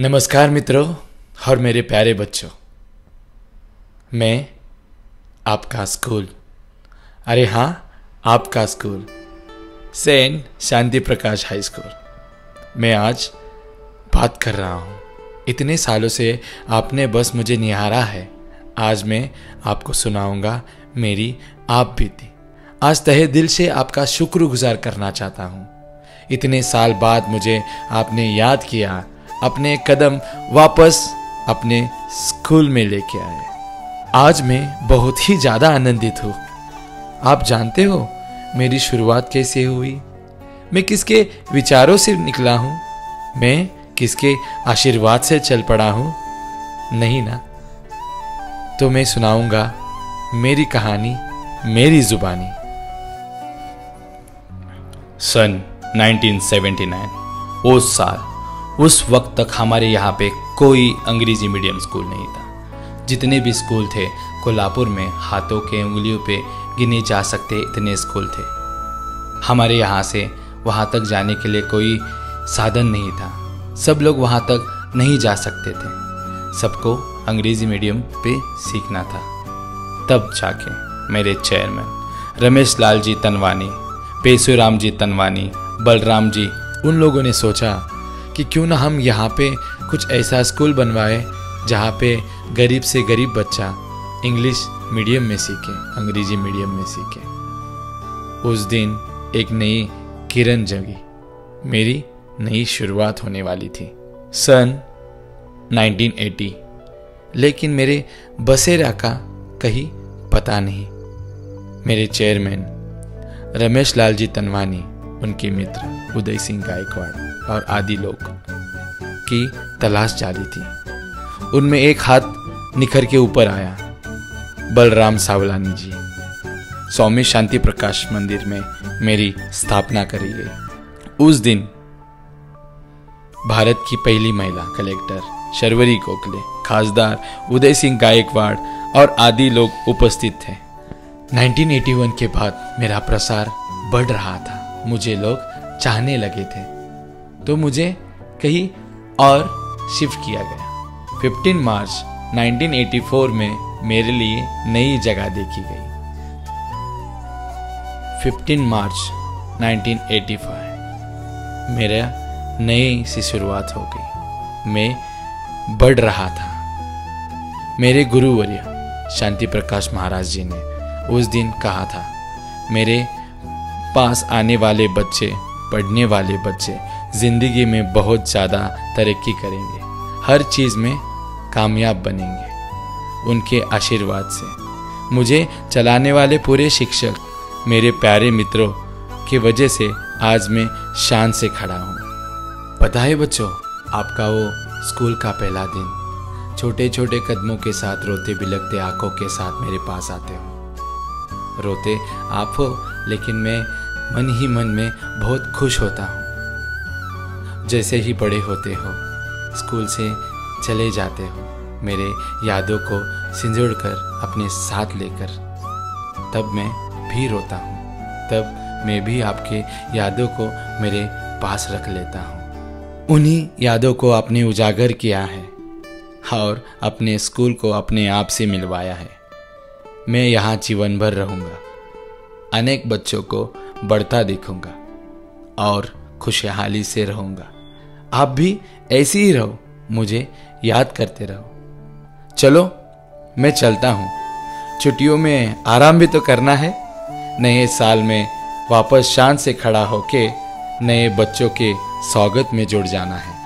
नमस्कार मित्रों और मेरे प्यारे बच्चों, मैं आपका स्कूल, अरे हाँ आपका school saint Shanti Prakash high school. मैं आज बात कर रहा हूँ। इतने सालों से आपने बस मुझे निहारा है। आज मैं आपको सुनाऊँगा मेरी आप बीती। आज तहे दिल से आपका शुक्रगुजार करना चाहता हूँ। इतने साल बाद मुझे आपने याद किया अपने कदम वापस अपने स्कूल में लेके आए। आज मैं बहुत ही ज़्यादा आनंदित हूँ। आप जानते हो मेरी शुरुआत कैसे हुई? मैं किसके विचारों से निकला हूँ? मैं किसके आशीर्वाद से चल पड़ा हूँ? नहीं ना। तो मैं सुनाऊँगा मेरी कहानी, मेरी जुबानी। सन 1979 उस साल। उस वक्त तक हमारे यहाँ पे कोई अंग्रेज़ी मीडियम स्कूल नहीं था। जितने भी स्कूल थे, कोल्हापुर में हाथों के उंगलियों पे गिने जा सकते इतने स्कूल थे। हमारे यहाँ से वहाँ तक जाने के लिए कोई साधन नहीं था। सब लोग वहाँ तक नहीं जा सकते थे। सबको अंग्रेज़ी मीडियम पे सीखना था। तब जाके मेरे चेयरमैन रमेश लाल जी तनवानी, पेशुराम जी तनवानी, बलराम जी, उन लोगों ने सोचा कि क्यों ना हम यहाँ पे कुछ ऐसा स्कूल बनवाए जहाँ पे गरीब से गरीब बच्चा इंग्लिश मीडियम में सीखे, अंग्रेज़ी मीडियम में सीखे। उस दिन एक नई किरण जगी, मेरी नई शुरुआत होने वाली थी, सन 1980 लेकिन मेरे बसेरा का कहीं पता नहीं। मेरे चेयरमैन रमेश लाल जी तनवानी उनके मित्र उदय सिंह गायकवाड़ और आदि लोग की तलाश जारी थी। उनमें एक हाथ निखर के ऊपर आया, बलराम सावलानी जी। स्वामी शांति प्रकाश मंदिर में मेरी स्थापना करी गई। उस दिन भारत की पहली महिला कलेक्टर शर्वरी गोखले, खासदार उदय सिंह गायकवाड़ और आदि लोग उपस्थित थे। 1981 के बाद मेरा प्रसार बढ़ रहा था। मुझे लोग चाहने लगे थे। तो मुझे कहीं और शिफ्ट किया गया। 15 मार्च 1984 में मेरे लिए नई जगह देखी गई। 15 मार्च 1985 मेरा नई सी शुरुआत हो गई। मैं बढ़ रहा था। मेरे गुरुवर्य शांति प्रकाश महाराज जी ने उस दिन कहा था, मेरे पास आने वाले बच्चे, पढ़ने वाले बच्चे ज़िंदगी में बहुत ज़्यादा तरक्की करेंगे। हर चीज़ में कामयाब बनेंगे। उनके आशीर्वाद से। मुझे चलाने वाले पूरे शिक्षक, मेरे प्यारे मित्रों की वजह से आज मैं शान से खड़ा हूँ। पता है बच्चों, आपका वो स्कूल का पहला दिन। छोटे छोटे कदमों के साथ, रोते बिलकते आँखों के साथ मेरे पास आते हो। रोते आप हो, लेकिन मैं मन ही मन में बहुत खुश होता हूँ। जैसे ही बड़े होते हो, स्कूल से चले जाते हो, मेरे यादों को सिंजोड़ कर अपने साथ लेकर। तब मैं भी रोता हूँ। तब मैं भी आपके यादों को मेरे पास रख लेता हूँ। उन्हीं यादों को आपने उजागर किया है और अपने स्कूल को अपने आप से मिलवाया है। मैं यहाँ जीवन भर रहूँगा। अनेक बच्चों को बढ़ता देखूँगा और खुशहाली से रहूँगा। आप भी ऐसे ही रहो, मुझे याद करते रहो। चलो, मैं चलता हूँ। छुट्टियों में आराम भी तो करना है। नए साल में वापस शान से खड़ा होके नए बच्चों के स्वागत में जुड़ जाना है।